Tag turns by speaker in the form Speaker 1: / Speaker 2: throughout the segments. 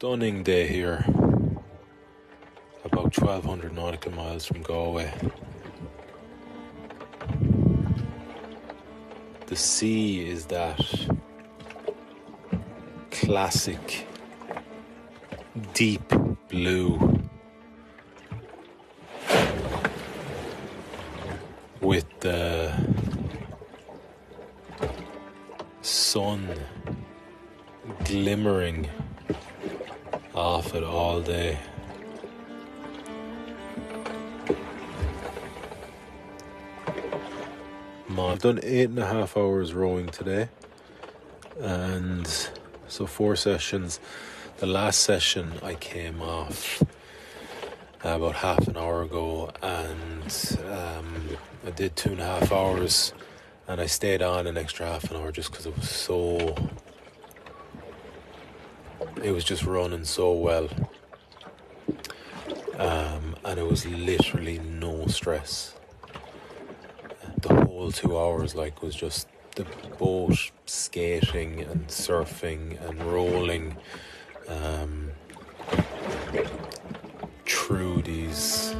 Speaker 1: stunning day here, about 1200 nautical miles from Galway. The sea is that classic deep blue with the sun glimmering off it all day. I've done eight and a half hours rowing today, and so four sessions. The last session I came off about half an hour ago, and um, I did two and a half hours, and I stayed on an extra half an hour just because it was so. It was just running so well, um, and it was literally no stress. The whole two hours, like, was just the boat skating and surfing and rolling um, through these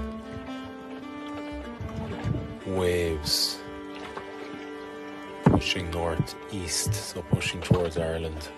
Speaker 1: waves pushing north east, so pushing towards Ireland.